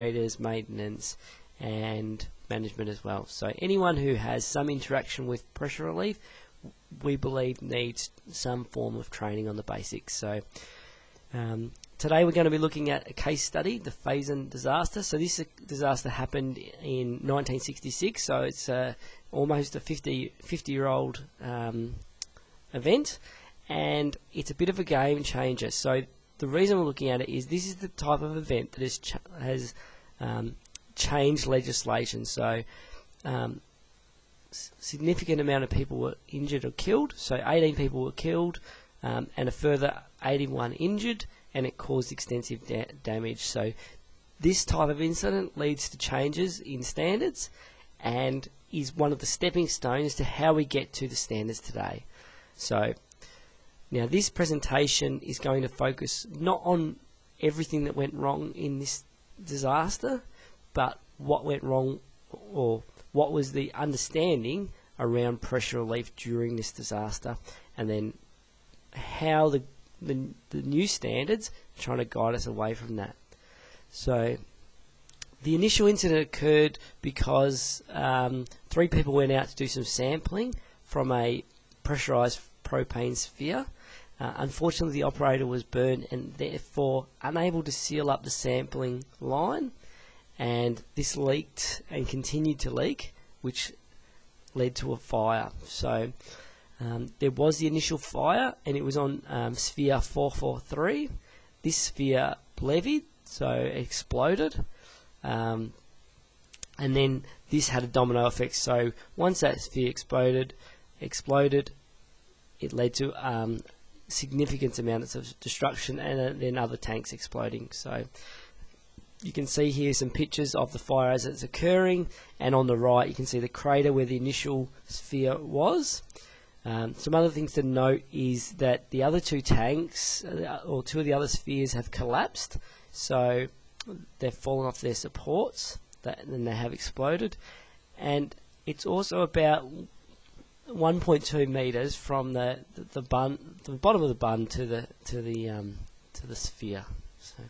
operators, maintenance, and management as well. So anyone who has some interaction with pressure relief, we believe needs some form of training on the basics. So um, today we're going to be looking at a case study, the Feyzin disaster. So this disaster happened in 1966, so it's uh, almost a 50, 50 year old um, event, and it's a bit of a game changer. So the reason we're looking at it is this is the type of event that has, ch has um, changed legislation. So um, significant amount of people were injured or killed. So 18 people were killed um, and a further 81 injured and it caused extensive da damage. So this type of incident leads to changes in standards and is one of the stepping stones to how we get to the standards today. So now this presentation is going to focus not on everything that went wrong in this disaster, but what went wrong or what was the understanding around pressure relief during this disaster, and then how the, the, the new standards are trying to guide us away from that. So the initial incident occurred because um, three people went out to do some sampling from a pressurized propane sphere. Uh, unfortunately, the operator was burned and therefore unable to seal up the sampling line and this leaked and continued to leak, which led to a fire. So um, there was the initial fire, and it was on um, sphere 443. This sphere BLEVEd, so exploded, um, and then this had a domino effect. So once that sphere exploded, exploded, it led to um, significant amounts of destruction, and uh, then other tanks exploding. So you can see here some pictures of the fire as it's occurring and on the right you can see the crater where the initial sphere was. Um, some other things to note is that the other two tanks uh, or two of the other spheres have collapsed so they've fallen off their supports that, and they have exploded and it's also about 1.2 meters from the, the, the bund the bottom of the bund to the to the um, to the sphere so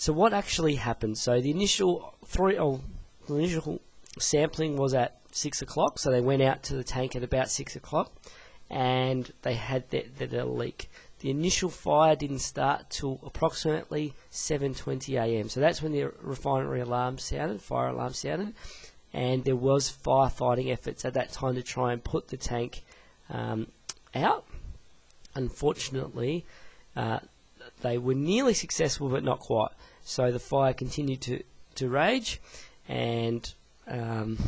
so what actually happened? So the initial three, oh, the initial sampling was at six o'clock. So they went out to the tank at about six o'clock, and they had their, their leak. The initial fire didn't start till approximately 7:20 a.m. So that's when the refinery alarm sounded, fire alarm sounded, and there was firefighting efforts at that time to try and put the tank um, out. Unfortunately, uh, they were nearly successful, but not quite. So the fire continued to, to rage and um,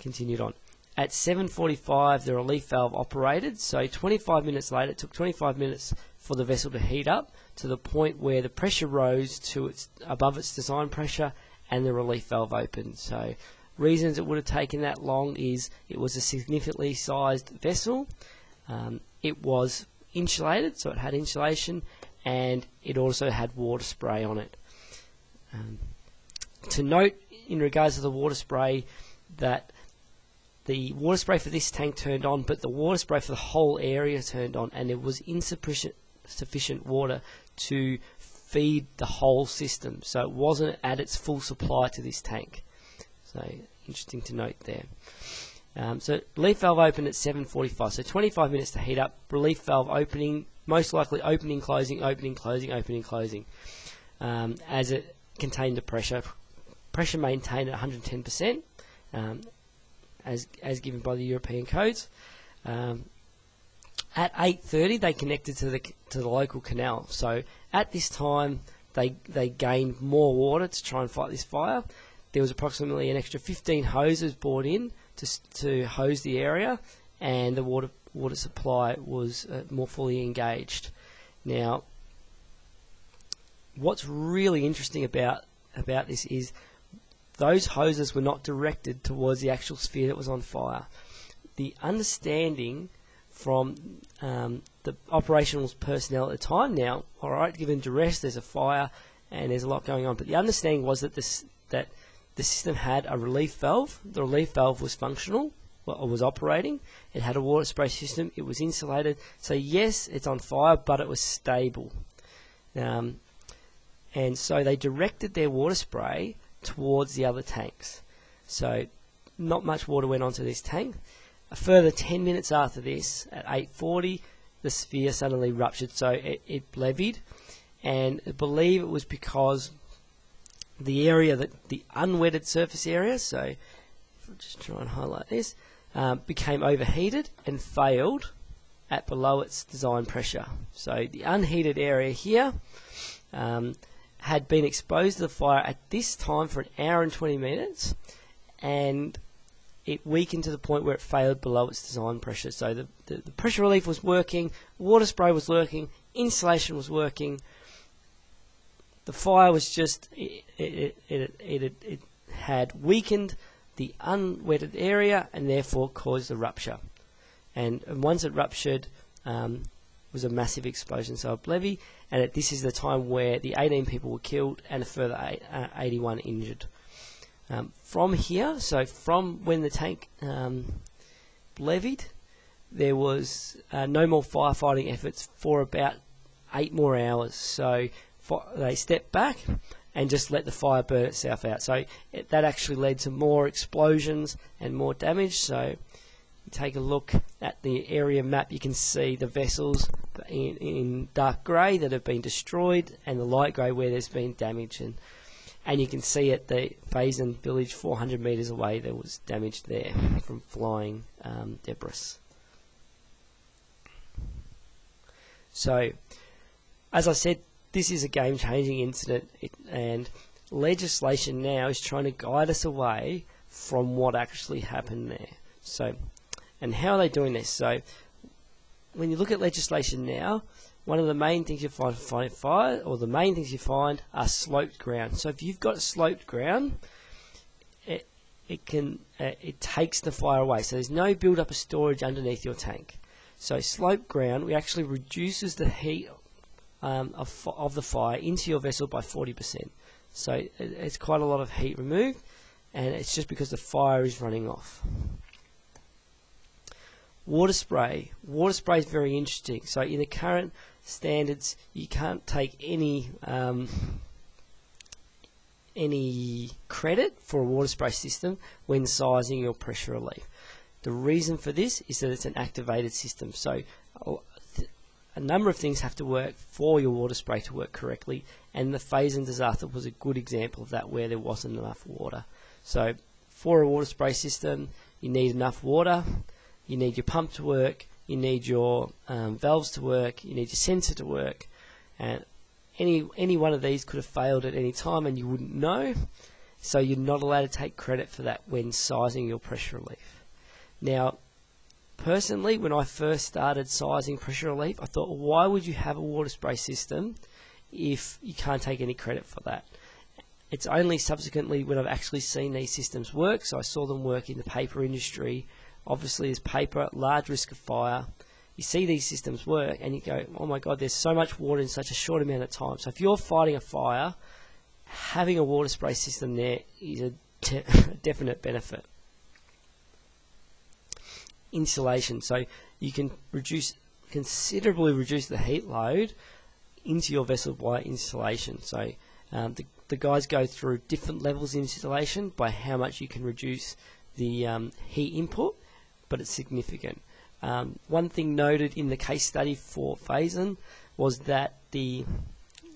continued on. At 7.45, the relief valve operated. So 25 minutes later, it took 25 minutes for the vessel to heat up to the point where the pressure rose to its above its design pressure and the relief valve opened. So reasons it would have taken that long is it was a significantly sized vessel. Um, it was insulated, so it had insulation, and it also had water spray on it. Um, to note in regards to the water spray that the water spray for this tank turned on, but the water spray for the whole area turned on, and it was insufficient sufficient water to feed the whole system. So it wasn't at its full supply to this tank. So interesting to note there. Um, so relief valve open at 7.45, so 25 minutes to heat up. Relief valve opening most likely opening, closing, opening, closing, opening, closing, um, as it contained the pressure. Pressure maintained at 110%, um, as, as given by the European codes. Um, at 8.30, they connected to the, to the local canal. So at this time, they, they gained more water to try and fight this fire. There was approximately an extra 15 hoses brought in to, to hose the area, and the water water supply was uh, more fully engaged. Now, what's really interesting about about this is those hoses were not directed towards the actual sphere that was on fire. The understanding from um, the operational personnel at the time now, all right, given duress, there's a fire and there's a lot going on, but the understanding was that this that the system had a relief valve. The relief valve was functional, well, was operating. It had a water spray system. It was insulated. So yes, it's on fire, but it was stable. Um, and so they directed their water spray towards the other tanks. So not much water went onto this tank. A further 10 minutes after this, at 8:40, the sphere suddenly ruptured, so it, it BLEVEd, and I believe it was because the area that the unwetted surface area, so if I just try and highlight this, um, became overheated and failed at below its design pressure. So the unheated area here um, had been exposed to the fire at this time for an hour and 20 minutes, and it weakened to the point where it failed below its design pressure. So the, the, the pressure relief was working, water spray was working, insulation was working. The fire was just, it, it, it, it, it had weakened the unwetted area and therefore caused the rupture. And, and once it ruptured, um, was a massive explosion. So a BLEVE, and this is the time where the 18 people were killed and a further eight, uh, 81 injured. Um, from here, so from when the tank um, BLEVEd, there was uh, no more firefighting efforts for about eight more hours. So they stepped back and just let the fire burn itself out. So it, that actually led to more explosions and more damage. So take a look at the area map, you can see the vessels in, in dark grey that have been destroyed and the light grey where there's been damage. And and you can see at the Feyzin village 400 metres away there was damage there from flying um, debris. So, as I said, this is a game-changing incident, and legislation now is trying to guide us away from what actually happened there. So, and how are they doing this? So, when you look at legislation now, one of the main things you find fighting fire, or the main things you find, are sloped ground. So if you've got sloped ground, it it can uh, it takes the fire away. So there's no build up of storage underneath your tank. So sloped ground, we actually reduces the heat um, of of the fire into your vessel by 40%. So it, it's quite a lot of heat removed, and it's just because the fire is running off. Water spray. Water spray is very interesting. So in the current standards, you can't take any um, any credit for a water spray system when sizing your pressure relief. The reason for this is that it's an activated system. So a number of things have to work for your water spray to work correctly, and the Feyzin disaster was a good example of that where there wasn't enough water. So for a water spray system, you need enough water, you need your pump to work, you need your um, valves to work, you need your sensor to work, and any any one of these could have failed at any time and you wouldn't know. So you're not allowed to take credit for that when sizing your pressure relief. Now, personally, when I first started sizing pressure relief, I thought, why would you have a water spray system if you can't take any credit for that? It's only subsequently when I've actually seen these systems work, so I saw them work in the paper industry obviously there's paper, large risk of fire. You see these systems work and you go, oh my god, there's so much water in such a short amount of time. So if you're fighting a fire, having a water spray system there is a definite benefit. Insulation, so you can reduce considerably reduce the heat load into your vessel by insulation. So um, the, the guys go through different levels of insulation by how much you can reduce the um, heat input but it's significant. Um, one thing noted in the case study for Feyzin was that the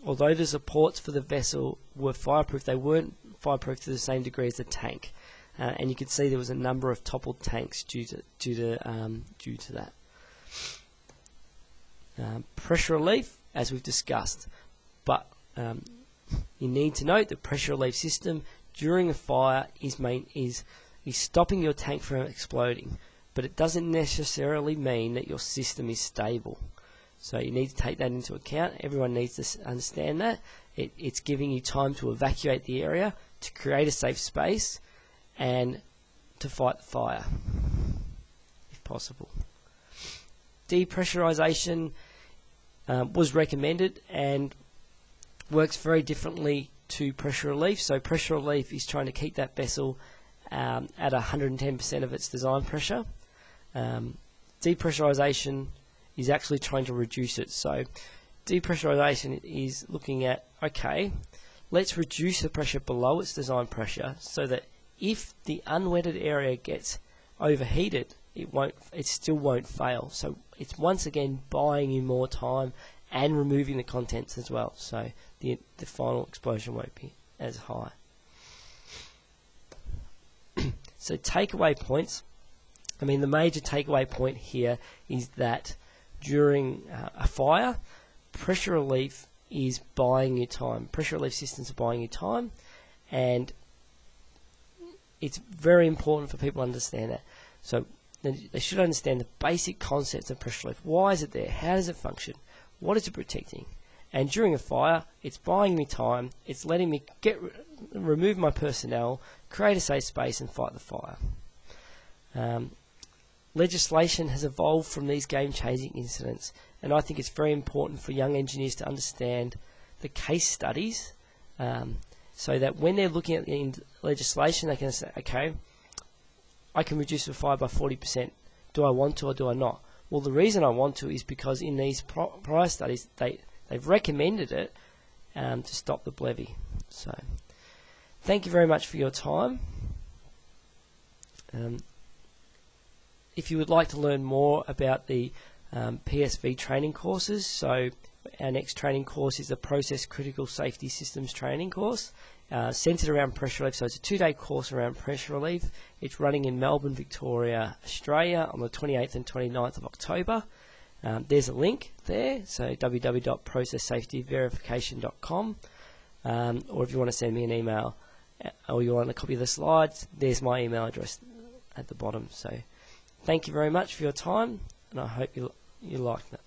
although the supports for the vessel were fireproof, they weren't fireproof to the same degree as the tank, uh, and you could see there was a number of toppled tanks due to due to um, due to that. Um, pressure relief, as we've discussed, but um, you need to note the pressure relief system during a fire is main is is stopping your tank from exploding but it doesn't necessarily mean that your system is stable. So you need to take that into account. Everyone needs to understand that. It, it's giving you time to evacuate the area, to create a safe space, and to fight the fire, if possible. Depressurization um, was recommended and works very differently to pressure relief. So pressure relief is trying to keep that vessel um, at 110% of its design pressure. Um, depressurization is actually trying to reduce it. So depressurization is looking at, okay, let's reduce the pressure below its design pressure so that if the unwetted area gets overheated, it won't it still won't fail. So it's once again buying you more time and removing the contents as well. So the the final explosion won't be as high. so takeaway points. I mean the major takeaway point here is that during uh, a fire, pressure relief is buying you time. Pressure relief systems are buying you time, and it's very important for people to understand that. So they should understand the basic concepts of pressure relief. Why is it there? How does it function? What is it protecting? And during a fire, it's buying me time. It's letting me get remove my personnel, create a safe space, and fight the fire. Um, legislation has evolved from these game-changing incidents, and I think it's very important for young engineers to understand the case studies, um, so that when they're looking at the legislation, they can say, okay, I can reduce the fire by 40%. Do I want to or do I not? Well, the reason I want to is because in these prior studies, they, they've recommended it um, to stop the BLEVE. So, thank you very much for your time. Um, if you would like to learn more about the um, PSV training courses, so our next training course is the Process Critical Safety Systems training course uh, centered around pressure relief. So it's a two-day course around pressure relief. It's running in Melbourne, Victoria, Australia on the 28th and 29th of October. Um, there's a link there, so www.processsafetyverification.com. Um, or if you want to send me an email uh, or you want a copy of the slides, there's my email address at the bottom. So thank you very much for your time, and I hope you, you liked it.